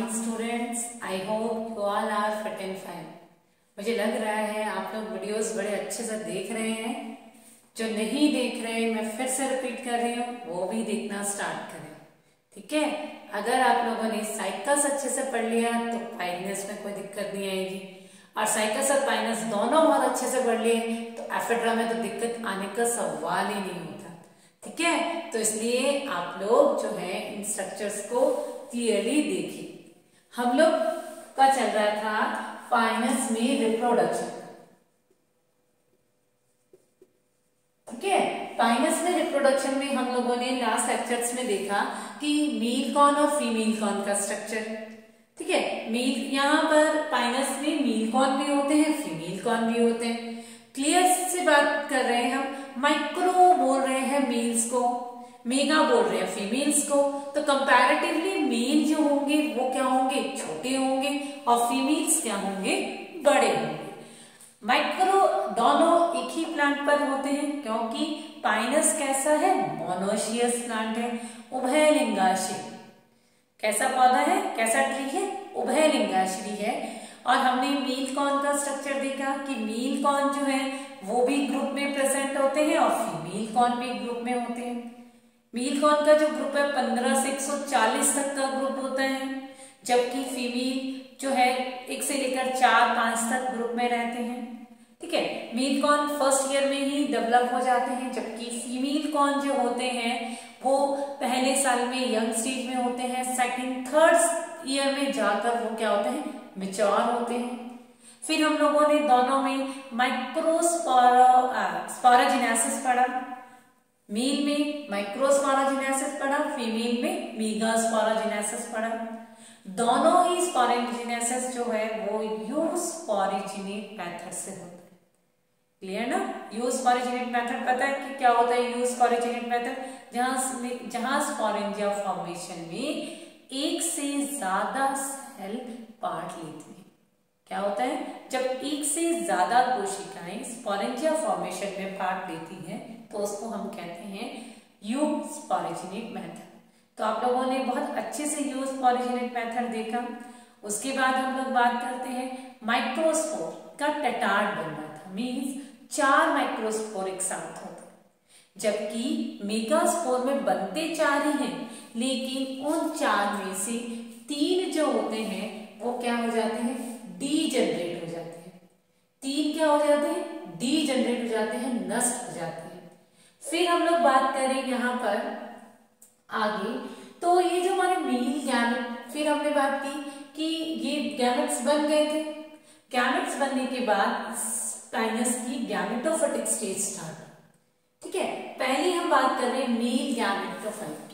Morning students I hope you all are fit and fine मुझे लग रहा है आप लोग वीडियोस बड़े अच्छे से देख रहे हैं। जो नहीं देख रहे, मैं फिर से रिपीट कर रही हूँ, वो भी देखना स्टार्ट करें। ठीक है? अगर आप लोगों ने साइकल्स अच्छे से पढ़ लिया तो पाइनस में कोई दिक्कत नहीं आएगी। और साइकस और पाइनस दोनों बहुत अच्छे से पढ़ लिए तो एफेड्रा में तो दिक्कत आने का सवाल ही नहीं होता। ठीक है? तो इसलिए आप लोग जो है इन स्ट्रक्चर्स को क्लियरली देखिए हम लोग का चल रहा था फाइनेंस में रिप्रोडक्शन ठीक है? फाइनेंस में रिप्रोडक्शन में हम लोगों ने लास्ट लेक्चर्स में देखा कि मेल कॉन और फीमेल कॉन का स्ट्रक्चर ठीक है? मेल यहाँ पर पाइनस में मेल कॉन भी होते हैं फीमेल कॉन भी होते हैं। क्लियर से बात कर रहे हैं हम माइक्रो बोल रहे हैं मेल्स को। मेगा बोल रहे हैं फीमेल्स को। तो कंपैरेटिवली मेल जो होंगे, वो क्या होंगे? छोटे होंगे और फीमेल्स क्या होंगे? बड़े होंगे। माइक्रो दोनों एक ही प्लांट पर होते हैं, क्योंकि पाइनस कैसा है? मोनोशियस प्लांट है उभय लिंगाश्री कैसा पौधा है? कैसा ट्री है? उभय लिंगाश्री है। और हमने मील कॉन का स्ट्रक्चर देखा कि मील कॉन जो है, वो भी ग्रुप में प्रेजेंट होते हैं और फीमेल कॉन भी ग्रुप में होते हैं? मील का जो ग्रुप है? पंद्रह से एक सौ चालीस तक का ग्रुप होता है। जबकि फीमेल जो है, एक से लेकर चार, पाँच तक ग्रुप में रहते हैं। ठीक है? मील कॉन फ़र्स्ट ईयर में ही डेवलप हो जाते हैं, जबकि फीमेल कॉन जो होते हैं, वो पहले साल में यंग स्टेज में होते हैं सेकंड थर्ड ईयर में जाकर वो क्या होते हैं? मिच्योर होते हैं। फिर हम लोगों ने दोनों में माइक्रोस्पोराजिनेसिस पढ़ा। मेल में माइक्रोस्पोराजिनेसिस पढ़ा फीमेल में मीगास्पोराजिनेसिस पढ़ा। दोनों ही स्पोरेजिनेसिस जो है, वो यूस्पोरिजिनेट मेथड से होता है। क्लियर ना? यूज़ स्पोरिजिनेट मेथड पता है कि क्या होता है यूज़ स्पोरिजिनेट मेथड जहाँ जहाँ स्पोरेंजिया फॉर्मेशन में एक से ज़्यादा सेल पार्ट लेती है। क्या होता है? जब एक से ज़्यादा कोशिकाएँ स्पोरेंजिया फॉर्मेशन में पार्ट लेती हैं तो उसको हम कहते हैं यू स्पोरिजिनेट मेथड तो आप लोगों ने बहुत अच्छे से यू स्पोरिजिनेट मेथड देखा। उसके बाद हम लोग बात करते हैं माइक्रोस्पोर का टटार बनना था। मीन्स चार माइक्रोस्पोर एक साथ होते जबकि मेगास्पोर में बनते चार ही हैं, लेकिन उन चार में से तीन जो होते हैं, वो क्या हो जाते हैं? डी जनरेट हो जाते हैं। तीन क्या हो जाते हैं? डी जनरेट हो जाते हैं, नष्ट हो जाते हैं। फिर हम लोग बात करें यहाँ पर आगे। तो ये जो हमारे मेल गैमेट फिर हमने बात की कि ये गैमेट्स बन गए थे। गैमेट्स बनने के बाद स्पाइनस की गैमेटोफिटिक स्टेज स्टार्ट ठीक है? पहले हम बात कर रहे हैं मेल गैमेटोफाइट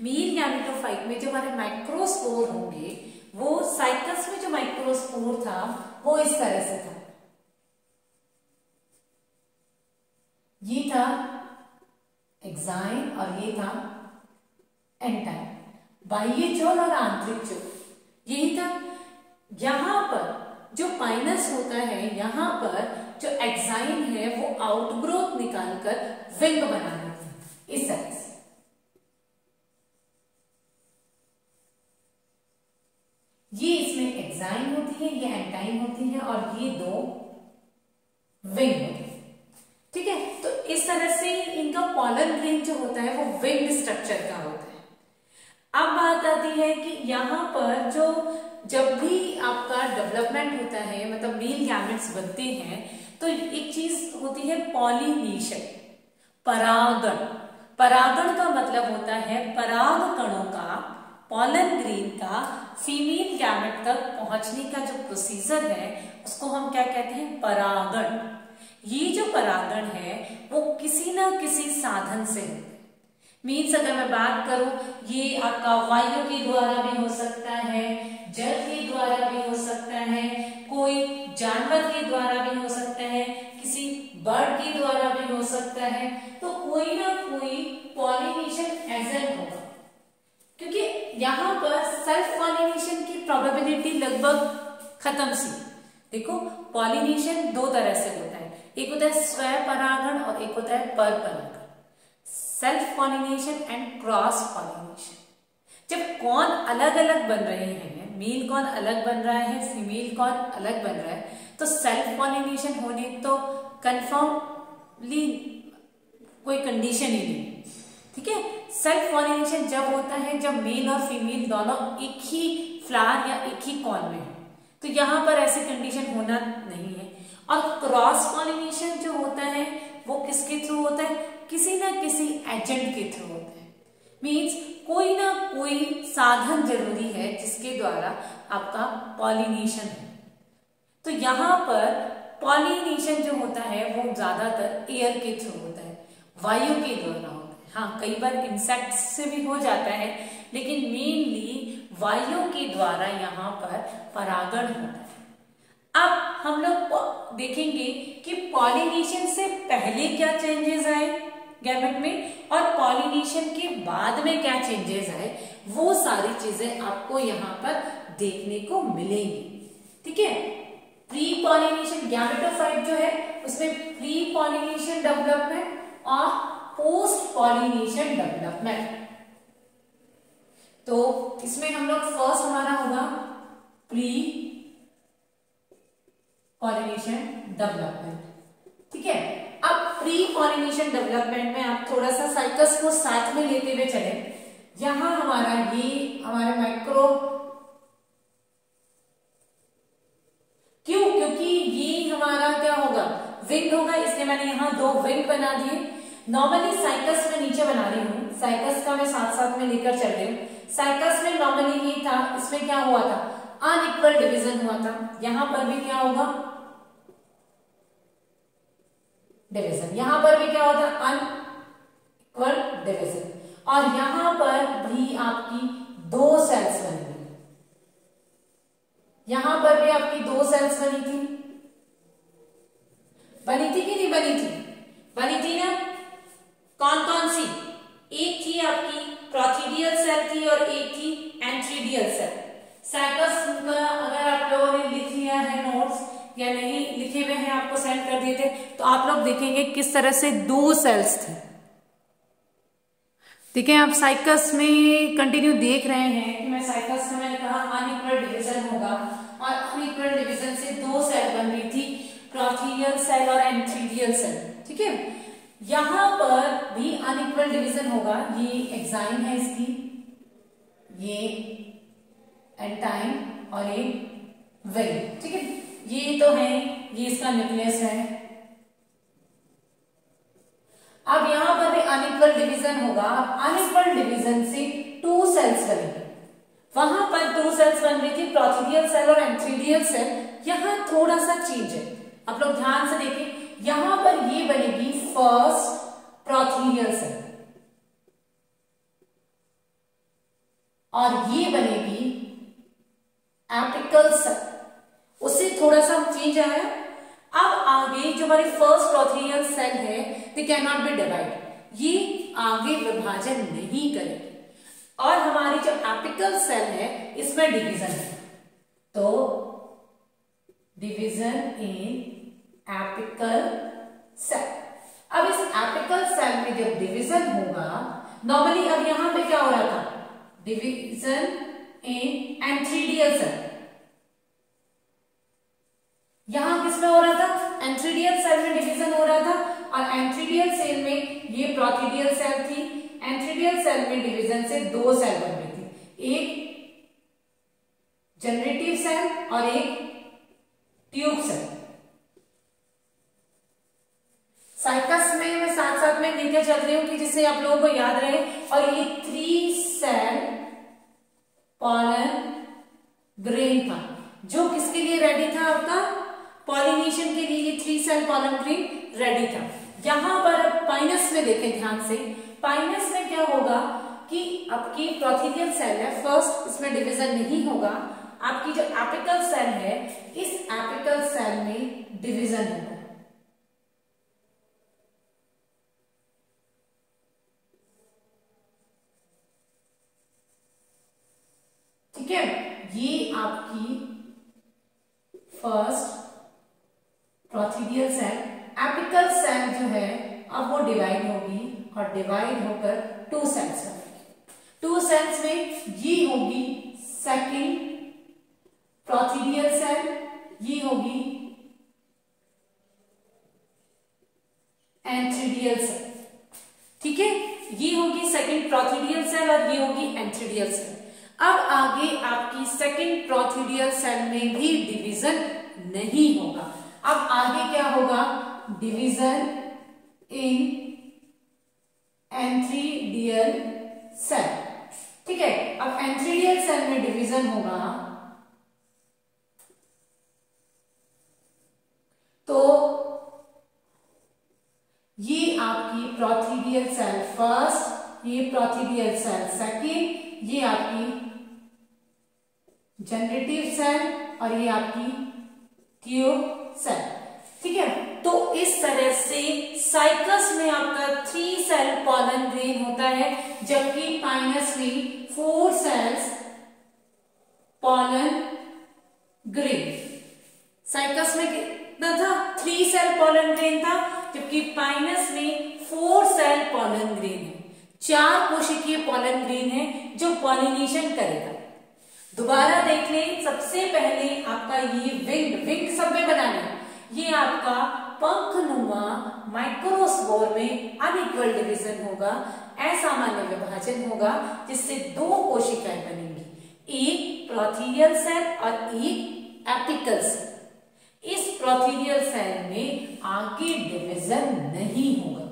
मेल गैमेटोफाइट में जो हमारे माइक्रोस्पोर होंगे, वो साइकस में जो माइक्रोस्पोर था, वो इस तरह से था। ये था एग्जाइन और ये था एंटाइन बाह्य चोल और आंतरिक चोल यही था यहाँ पर जो पाइनस होता है, यहाँ पर जो एक्साइन है, वो आउटग्रोथ निकालकर विंग बना देते हैं इस तरह से। ये इसमें एक्साइन होती है, ये एंटाइन होती है और ये दो विंग होती है। ठीक है? तो इस तरह से इनका पॉलन ग्रेन जो होता है, वो विंग स्ट्रक्चर का होता है। अब बात आती है कि यहाँ पर जो जब भी आपका डेवलपमेंट होता है मतलब मेल गैमेट्स बनते हैं तो एक चीज़ होती है पॉलिनेशन परागण। परागण का मतलब होता है पराग कणों का पॉलन ग्रीन का फीमेल गैमेट तक पहुँचने का जो प्रोसीजर है, उसको हम क्या कहते हैं? परागण। ये जो परागण है, वो किसी ना किसी साधन से मीन्स अगर मैं बात करूँ, ये आपका वायु के द्वारा भी हो सकता है, जल के द्वारा भी हो सकता है, कोई जानवर के द्वारा भी हो सकता है, किसी बर्ड के द्वारा भी हो सकता है तो कोई ना कोई पॉलिनेशन एजेंट होगा। क्योंकि यहाँ पर सेल्फ पॉलिनेशन की प्रोबेबिलिटी लगभग खत्म सी। देखो पॉलिनेशन दो तरह से होता है। एक होता है स्व परागण और एक होता है पर परागण self pollination and cross pollination जब कौन अलग अलग बन रहे हैं मेल कौन अलग बन रहा है फीमेल कौन अलग बन रहा है तो सेल्फ पॉलिनेशन होने तो कंफर्मली कोई कंडीशन ही नहीं। ठीक है? सेल्फ पॉलिनेशन जब होता है, जब मेल और फीमेल दोनों एक ही फ्लावर या एक ही कॉन में है तो यहाँ पर ऐसी कंडीशन होना नहीं है। और क्रॉस पॉलिनेशन जो होता है, वो किसके थ्रू होता है? किसी ना किसी एजेंट के थ्रू होता है। मीन्स कोई ना कोई साधन ज़रूरी है जिसके द्वारा आपका पॉलिनेशन है। तो यहाँ पर पॉलिनेशन जो होता है, वो ज़्यादातर एयर के थ्रू होता है, वायु के द्वारा होता है। हाँ कई बार इंसेक्ट से भी हो जाता है, लेकिन मेनली वायु के द्वारा यहाँ पर परागण होता है। अब हम लोग देखेंगे कि पॉलिनेशन से पहले क्या चेंजेस आए गैमेट में और पॉलिनेशन के बाद में क्या चेंजेस आए, वो सारी चीज़ें आपको यहाँ पर देखने को मिलेंगी। ठीक है? प्री पॉलिनेशन गैमेटोफाइट जो है, उसमें प्री पॉलिनेशन डेवलपमेंट और पोस्ट पॉलिनेशन डेवलपमेंट तो इसमें हम लोग फ़र्स्ट हमारा होगा प्री पॉलिनेशन डेवलपमेंट ठीक है? अब प्री पॉलिनेशन डेवलपमेंट में आप थोड़ा सा साइकस को साथ में लेते हुए चले। यहाँ हमारा ये, हमारा माइक्रो क्यों? क्योंकि ये हमारा क्या होगा? विंग होगा, इसलिए मैंने यहाँ दो विंग बना दिए। नॉर्मली साइकस में नीचे बना रही हूँ। साइकस का मैं साथ साथ में लेकर चल रही हूँ। साइकस में नॉर्मली ये था, इसमें क्या हुआ था? अनइक्वल डिवीज़न हुआ था। यहाँ पर भी क्या होगा? डिवीज़न यहाँ पर भी क्या होता है? अनइक्वल डिवीज़न और यहाँ पर भी आपकी दो सेल्स बनेंगी यहाँ पर भी आपकी दो सेल्स बनी थी। बनी थी कि नहीं बनी थी? बनी थी ना? कौन कौन सी? एक थी आपकी प्रोथीडियल सेल थी और एक थी एंट्रीडियल सेल साइकस अगर आप लोगों ने लिख लिया है नोट्स या नहीं हैं, आपको सेंड कर दिए थे। तो आप लोग देखेंगे किस तरह से दो सेल्स थे। ठीक है आप साइकस में कंटिन्यू देख रहे हैं कि मैं साइकस में मैंने कहा अनइक्वल डिवीज़न होगा और अनइक्वल डिवीज़न से दो सेल बन रही थी प्रोथीरियल सेल और एंथ्रीडियल सेल ठीक है? यहाँ पर भी अनइक्वल डिवीज़न होगा। ये एक्साइन है इसकी, ये एंटाइन और ये वेल ठीक है? ये तो है, ये इसका न्यूक्लियस है। अब यहाँ पर भी अनइक्वल डिवीज़न होगा। अनइक्वल डिवीज़न से टू सेल्स बनेंगे। वहाँ पर टू सेल्स बन रही थी प्रोथीडियल सेल और एंथ्रीडियल सेल यहाँ थोड़ा सा चेंज है। आप लोग ध्यान से देखें यहाँ पर ये बनेगी फ़र्स्ट प्रोथीरियल सेल और ये बनेगी एपिकल सेल उससे थोड़ा सा चेंज आया। अब आगे जो हमारी फ़र्स्ट प्रोथीरियल सेल है they can not be divide ये आगे विभाजन नहीं करेगी। और हमारी जो एपिकल सेल है, इसमें डिवीज़न है। तो डिवीज़न इन एपिकल सेल अब इस एपिकल सेल में जब डिवीज़न होगा नॉर्मली अब यहाँ पे क्या हो रहा था? डिवीज़न इन एंथ्रीडियल सेल यहाँ किसमें हो रहा था? एंथ्रीडियल सेल में डिवीज़न हो रहा था। और एंथ्रीडियल सेल में ये प्रोथीडियल सेल थी। एंथ्रीडियल सेल में डिवीज़न से दो सेल बन रही थी। एक जनरेटिव सेल और एक ट्यूब सेल साइकस में मैं साथ साथ में लेके चल रही हूँ कि जिससे आप लोगों को याद रहे। और ये थ्री सेल पॉलन ग्रेन था। जो किसके लिए रेडी था आपका? पॉलिनेशन के लिए three cell pollen grain ready था। यहाँ पर पाइनस में देखें ध्यान से। पाइनस में क्या होगा कि आपकी प्रोथीरियल सेल है फ़र्स्ट इसमें डिवीज़न नहीं होगा। आपकी जो एपिकल सेल है, इस एपिकल सेल में डिवीज़न होगा। ठीक है? ये आपकी first prothallial cell apical cell जो है अब वो डिवाइड होगी और डिवाइड होकर टू सेल्स टू सेल्स में ये होगी सेकेंड प्रोथीडियल सेल ये होगी एंथ्रीडियल सेल ठीक है? ये होगी सेकेंड प्रोथीडियल सेल और ये होगी एंथ्रीडियल सेल अब आगे आपकी सेकेंड प्रोथीडियल सेल में भी डिवीज़न नहीं होगा। अब आगे क्या होगा? डिवीज़न इन एंथ्रीडियल सेल ठीक है? अब एंथ्रीडियल सेल में डिवीज़न होगा। तो ये आपकी प्रोथीडियल सेल फ़र्स्ट ये प्रोथीडियल सेल सेकेंड ये आपकी जनरेटिव सेल और ये आपकी ट्यूब सेल ठीक है? तो इस तरह से साइकस में आपका थ्री सेल पॉलन ग्रेन होता है, जबकि पाइनस में four cells pollen grain Cycas में कितना था? थ्री सेल पॉलन ग्रेन था, जबकि पाइनस में फोर सेल पॉलन ग्रेन है। चार कोशिकीय पॉलन ग्रेन है जो पॉलिनेशन करेगा। दोबारा देख लें, सबसे पहले आपका ये विंग विंग सब में बनाना ये आपका पंख नुमा माइक्रोस्पोर में अनइक्वल डिवीज़न होगा असामान्य विभाजन होगा, जिससे दो कोशिकाएँ बनेंगी, एक प्रोथीरियल सेल और एक एपिकल सेल। इस प्रोथीरियल सेल में आगे डिवीज़न नहीं होगा।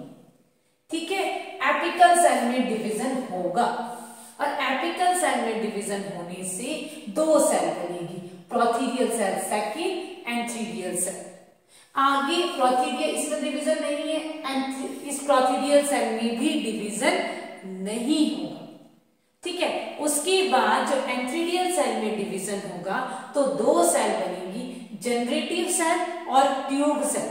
ठीक है, एपिकल सेल में डिवीज़न होगा, और एपिकल सेल में डिवीज़न होने से दो सेल बनेगी, prothallial cell second antheridial cell. आगे प्रोथीडियल इसमें डिवीज़न नहीं है एंड इस प्रोथीडियल सेल में भी डिवीज़न नहीं होगा। ठीक है? उसके बाद जो एंथ्रीडियल सेल में डिवीज़न होगा तो दो सेल बनेगी जनरेटिव सेल और ट्यूब सेल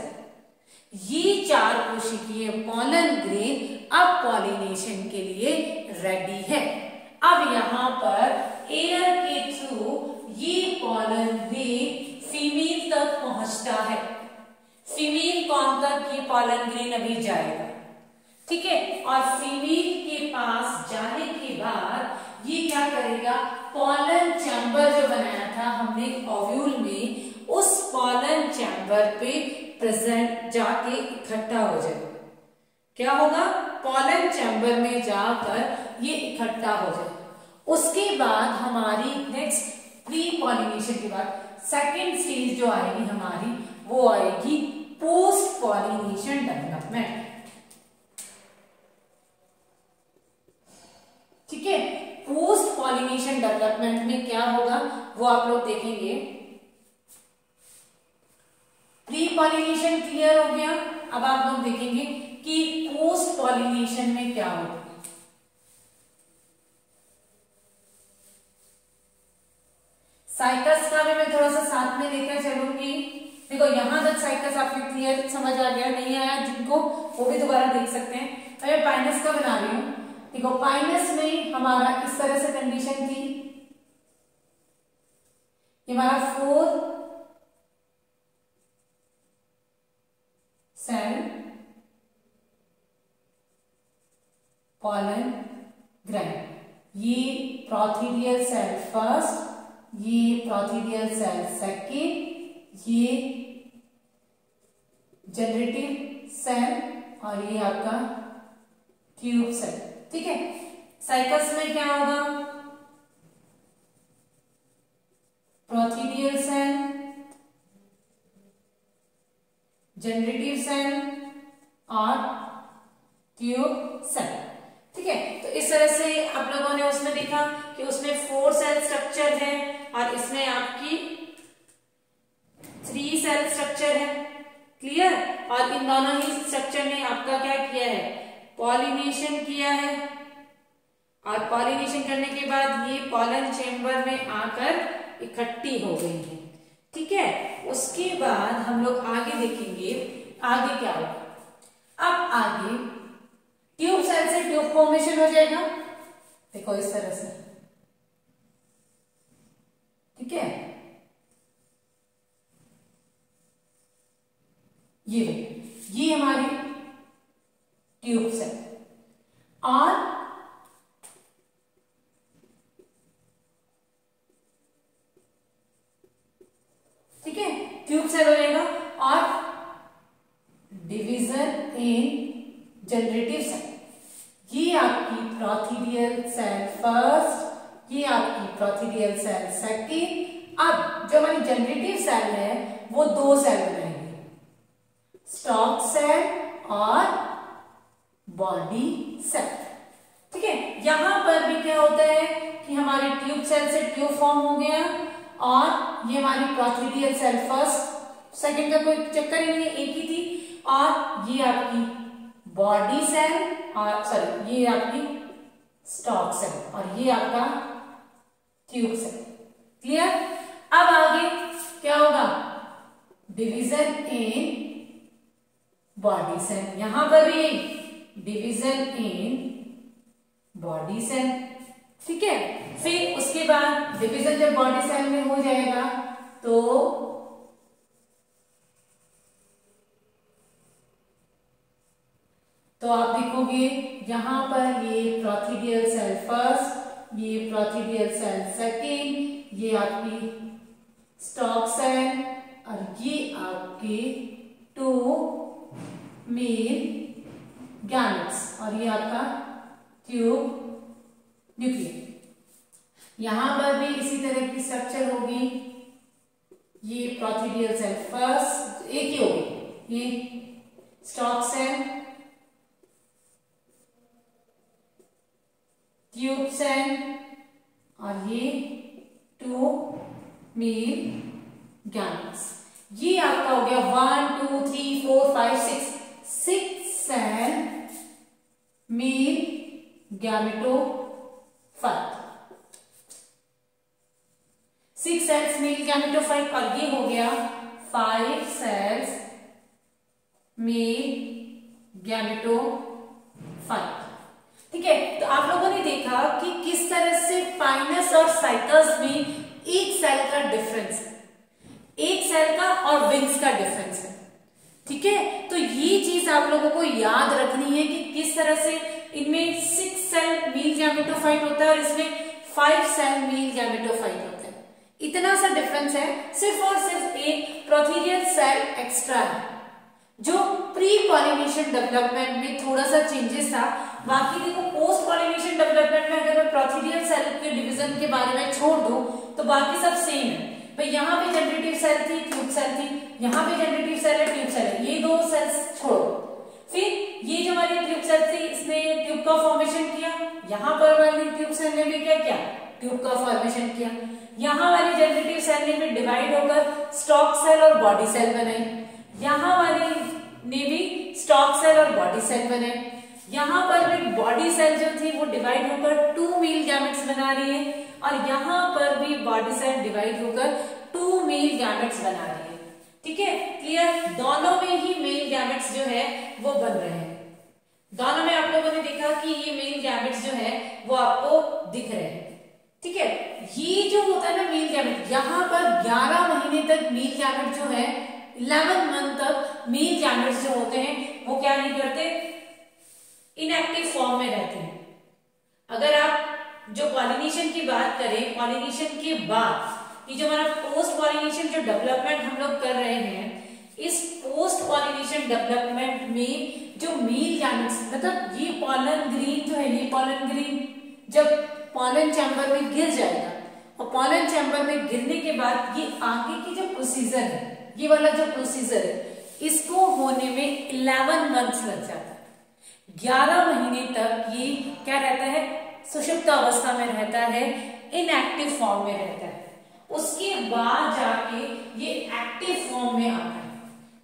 ये चार कोशिकीय पॉलन ग्रेन अब पॉलिनेशन के लिए रेडी है। अब यहाँ पर एयर के थ्रू ये पॉलन ग्रेन फीमेल तक पहुँचता है। फीमेल कौन तक ये पॉलन ग्रेन अभी जाएगा? ठीक है? और फीमेल के पास जाने के बाद ये क्या करेगा? पॉलन चैम्बर जो बनाया था हमने ओव्यूल में, उस पॉलन चैम्बर पे प्रेजेंट जाके इकट्ठा हो जाएगा क्या होगा? पॉलन चैम्बर में जाकर ये इकट्ठा हो जाएगा उसके बाद हमारी नेक्स्ट प्री पॉलिनेशन के बाद सेकेंड स्टेज जो आएगी हमारी, वो आएगी पोस्ट पॉलिनेशन डेवलपमेंट ठीक है? पोस्ट पॉलिनेशन डेवलपमेंट में क्या होगा, वो आप लोग देखेंगे। प्री पॉलिनेशन क्लियर हो गया। अब आप लोग देखेंगे कि पोस्ट पॉलिनेशन में क्या होगा। साइकस का भी मैं थोड़ा सा साथ में लेकर चलूँगी देखो, यहाँ तक साइकस आपके क्लियर समझ आ गया, नहीं आया, जिनको, वो भी दोबारा देख सकते हैं। तो मैं पाइनस का बना रही हूँ। देखो पाइनस में हमारा इस तरह से कंडीशन थी। हमारा फोर सेल पॉलन ग्रैंड ये प्रोथीडियल सेल फ़र्स्ट ये प्रोथीडियल सेल सेकेंड ये जनरेटिव सेल और ये आपका ट्यूब सेल ठीक है? साइकस में क्या होगा? प्रोथीडियल सेल जनरेटिव सेल और ट्यूब सेल ठीक है? तो इस तरह से आप लोगों ने उसमें देखा कि उसमें फोर सेल स्ट्रक्चर है और इसमें आपकी थ्री सेल स्ट्रक्चर है। क्लियर और इन दोनों ही स्ट्रक्चर ने आपका क्या किया है? पॉलिनेशन किया है। और पॉलिनेशन करने के बाद ये पॉलन चेम्बर में आकर इकट्ठी हो गई है। ठीक है? उसके बाद हम लोग आगे देखेंगे, आगे क्या होगा। अब आगे ट्यूब सेल से ट्यूब फॉर्मेशन हो जाएगा। देखो इस तरह से ठीक है ये ये हमारी ट्यूब है और इन जनरेटिव सेल ये आपकी प्रोथीडियल सेल फ़र्स्ट ये आपकी प्रोथीडियल सेल सेकेंड अब जो हमारी जनरेटिव सेल है वो दो सेल बनाएँगे स्टॉक सेल और बॉडी सेल ठीक है यहाँ पर भी क्या होता है कि हमारे ट्यूब सेल से ट्यूब फॉर्म हो गया और ये हमारी प्रोथीडियल सेल फ़र्स्ट सेकंड का कोई चक्कर ही नहीं एक ही थी। और ये आपकी बॉडी सेल और सॉरी ये आपकी स्टॉक सेल और ये आपका ट्यूब सेल क्लियर अब आगे क्या होगा? डिवीज़न इन बॉडी सेल यहाँ पर भी डिवीज़न इन बॉडी सेल ठीक है? फिर उसके बाद डिवीज़न जब बॉडी सेल में हो जाएगा तो तो आप देखोगे यहाँ पर ये प्रोथीडियल सेल फ़र्स्ट ये प्रोथीडियल सेल सेकेंड ये आपकी स्टॉक सेल और ये आपके टू मेल गैमेट्स और ये आपका ट्यूब न्यूक्लियर यहाँ पर भी इसी तरह की स्ट्रक्चर होगी। ये प्रोथीडियल सेल फ़र्स्ट एक ही होगी। ये स्टॉक सेल ट्यूब सेल और ये टू मील गैमेट्स ये आपका हो गया one two three four five six six cell male gametophyte. Six cells male gametophyte और ये हो गया five cells male gametophyte ठीक है तो आप लोगों ने देखा कि किस तरह से फाइनस और साइकल्स में एक सेल का डिफरेंस है। एक सेल का और विंग्स का डिफरेंस है। ठीक है तो ये चीज़ आप लोगों को याद रखनी है कि किस तरह से इनमें सिक्स सेल मील गैमेटोफाइट होता है और इसमें फाइव सेल मील गैमेटोफाइट होता है। इतना सा डिफरेंस है, सिर्फ़ और सिर्फ़ एक प्रोथीरियल सेल एक्स्ट्रा है। जो प्री पॉलिनेशन डेवलपमेंट में थोड़ा सा चेंजेस था, बाकी देखो पोस्ट पॉलिनेशन डेवलपमेंट में अगर मैं प्रोथीडियल सेल के डिवीज़न के बारे में छोड़ दूँ तो बाकी सब सेम है। भाई, यहाँ पे जनरेटिव सेल थी ट्यूब सेल थी, यहाँ पे जनरेटिव सेल है ट्यूब सेल है। ये दो सेल्स छोड़ो। फिर ये जो हमारी ट्यूब सेल थी इसने ट्यूब का फॉर्मेशन किया। यहाँ पर वाली ट्यूब सेल ने भी क्या किया? ट्यूब का फॉर्मेशन किया। यहाँ वाली जनरेटिव सेल ने भी डिवाइड होकर स्टॉक सेल और बॉडी सेल बनाई। यहाँ वाली ने भी स्टॉक सेल और बॉडी सेल बनाई यहाँ पर भी बॉडी सेल जो थी, वो डिवाइड होकर टू मील गैमेट्स बना रही है। और यहाँ पर भी बॉडी सेल डिवाइड होकर टू मील गैमेट्स बना रही है। ठीक है? क्लियर दोनों में ही मेल गैमेट्स जो है, वो बन रहे हैं। दोनों में आप लोगों ने देखा कि ये मेल गैमेट्स जो है, वो आपको दिख रहे हैं। ठीक है? ये जो होता है ना मील गैमेट यहाँ पर 11 महीने तक मेल गैमेट जो है 11 मंथ तक मेल गैमेट्स जो होते हैं, वो क्या नहीं करते? इनएक्टिव फॉर्म में रहते हैं। अगर आप जो पॉलिनेशन की बात करें पॉलिनेशन के बाद ये जो हमारा पोस्ट पॉलिनेशन जो डेवलपमेंट हम लोग कर रहे हैं, इस पोस्ट पॉलिनेशन डेवलपमेंट में जो मील गैमेट्स मतलब ये पॉलन ग्रीन जो है, ये पॉलन ग्रीन जब पॉलन चैम्बर में गिर जाएगा, और पॉलन चैम्बर में गिरने के बाद ये आगे की जो प्रोसीजर है, ये वाला जो प्रोसीजर है, इसको होने में इलेवन मंथ्स लग जाता है। ग्यारह महीने तक ये क्या रहता है? सुषुप्त अवस्था में रहता है इनएक्टिव फॉर्म में रहता है। उसके बाद जाके ये एक्टिव फॉर्म में आता है।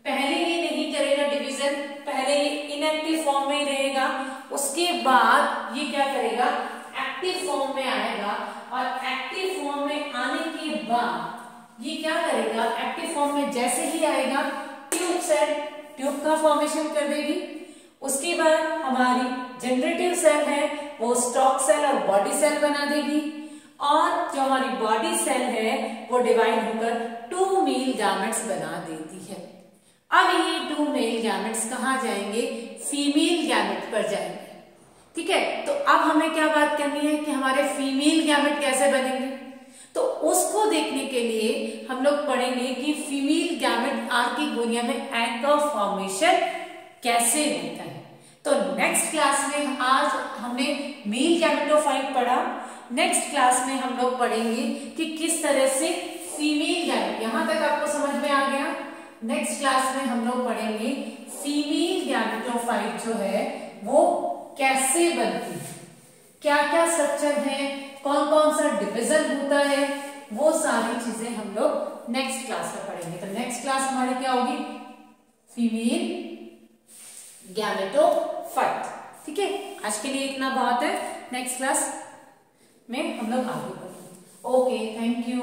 पहले ये नहीं करेगा डिवीज़न पहले ये इनएक्टिव फॉर्म में रहेगा। उसके बाद ये क्या करेगा? एक्टिव फॉर्म में आएगा और एक्टिव फॉर्म में आने के बाद ये क्या करेगा? एक्टिव फॉर्म में जैसे ही आएगा ट्यूब सेल ट्यूब का फॉर्मेशन कर देगी। उसके बाद हमारी जनरेटिव सेल है, वो स्टॉक सेल और बॉडी सेल बना देगी। और जो हमारी बॉडी सेल है, वो डिवाइड होकर टू मेल गैमेट्स बना देती है। अब ये टू मेल गैमेट्स कहा जाएँगे? फीमेल गैमेट पर जाएँगे। ठीक है? तो अब हमें क्या बात करनी है कि हमारे फीमेल गैमेट कैसे बनेंगे? तो उसको देखने के लिए हम लोग पढ़ेंगे कि फीमेल गैमेट आर की गोनिया में का फॉर्मेशन कैसे होता है। तो नेक्स्ट क्लास में आज हमने मेल गैमेटोफाइट पढ़ा नेक्स्ट क्लास में हम लोग पढ़ेंगे कि किस तरह से फीमेल गैमेट यहाँ तक आपको समझ में आ गया? नेक्स्ट क्लास में हम लोग पढ़ेंगे फीमेल गैमेटोफाइट जो है, वो कैसे बनती है? क्या क्या स्ट्रक्चर है? कौन कौन सा डिविजन होता है? वो सारी चीज़ें हम लोग नेक्स्ट क्लास में पढ़ेंगे। तो नेक्स्ट क्लास हमारी क्या होगी? फीमेल गैमेटोफाइट ठीक है? आज के लिए इतना बहुत है। नेक्स्ट क्लास में हम लोग आगे बढ़ेंगे ओके थैंक यू